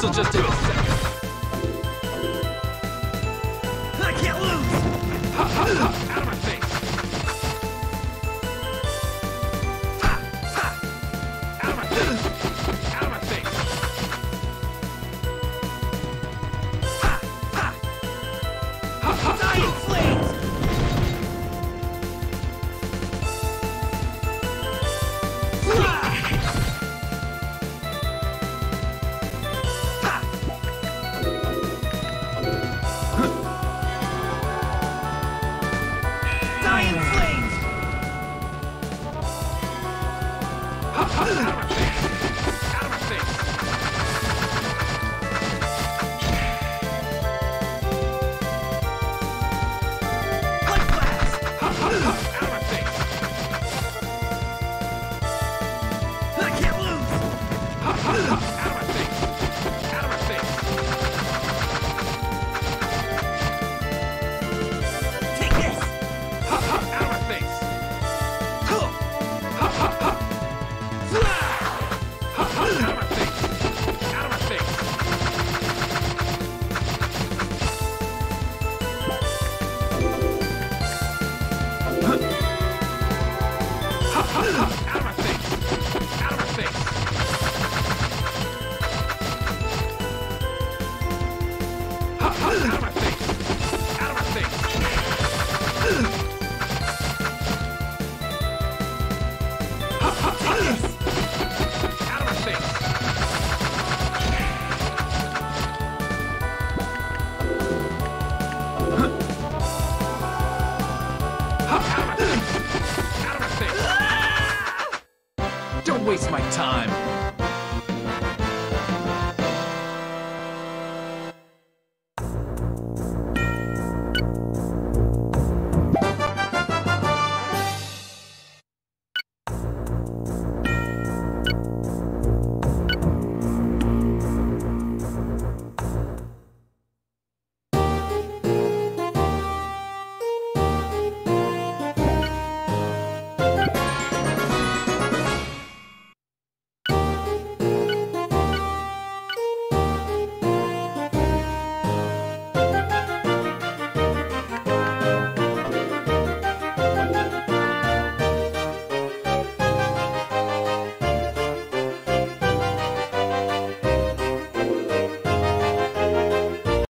This'll just take a second. I can't lose! Ha, ha, ha. Out of my face! Out of my face! Waste my time.